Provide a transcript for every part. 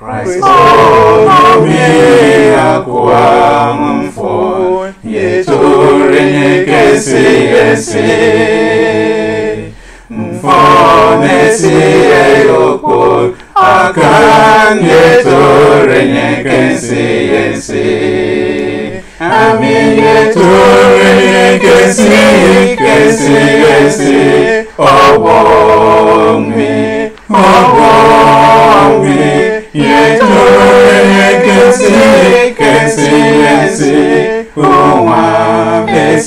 Kristo nomi akwamfo yetorenye kesi esi mfonesi eyoko akan yetorenye kesi esi ami yetorenye kesi kesi esi ọwọ́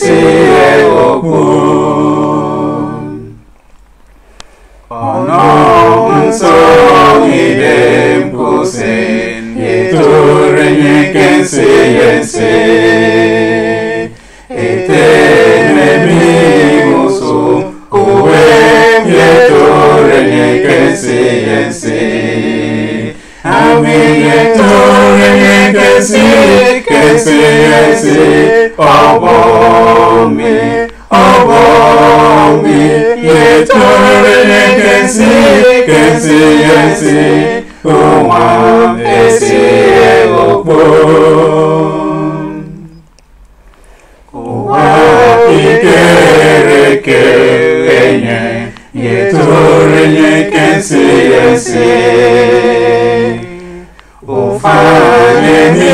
esi eyoko ọ̀nà nye kensi yensi ami yetore nye kensi kensi yensi ọgbọ mi ọgbọ mi yetore nye kensi ṣeéṣe ọ̀bọ̀ mi ọ̀bọ̀ mi ètò rẹ̀ kẹ̀sí kẹ̀sí ẹ̀sí òwọ̀n ẹ̀sí òpó. Òwà ìkéreke ẹ̀yẹn ètò rẹ̀ kẹ̀sí ẹ̀sí òfà lẹ́ni.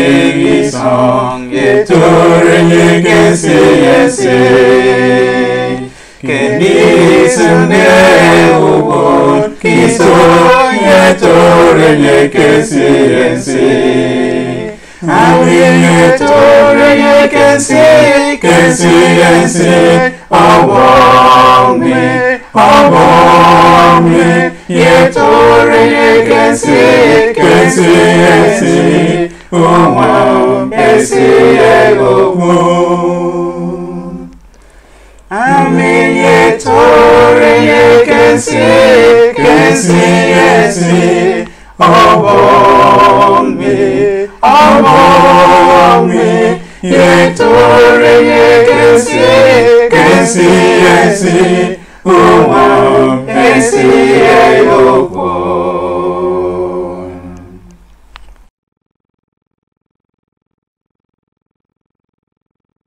esi egokpo Kimindudemike isong yetore kensi yese Kendisune ubon kiso yetore kensi yese Ami yetore kensi kensi yese Ọwọ́ mi ọwọ́ mi yetore kensi kensi yese onwe esighị ogbo amịnye toro ihe kesi kesi esi ọbọmbe ọbọmbe ye toro ihe kesi kesi esi